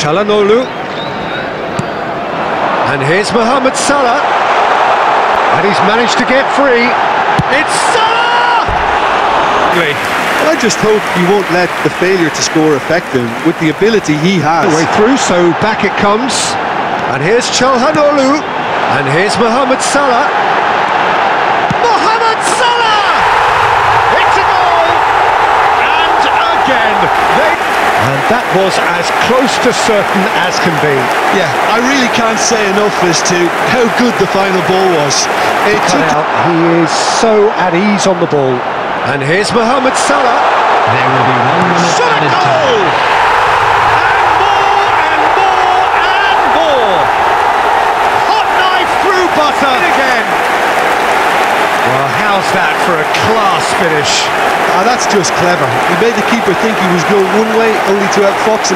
Calhanoglu. And here's Mohamed Salah. And he's managed to get free. It's Salah! I just hope he won't let the failure to score affect him with the ability he has. The way through, so back it comes. And here's Calhanoglu. And here's Mohamed Salah. Mohamed Salah! It's a goal! And again, that was as close to certain as can be. Yeah, I really can't say enough as to how good the final ball was. It took out. He is so at ease on the ball. And here's Mohamed Salah. There will be one minute Shot added goal! time. And more and more and more. Hot knife through butter again. Well, how's that for a class finish? Ah, that's just clever. He made the keeper think he was going one way, only to outfox him.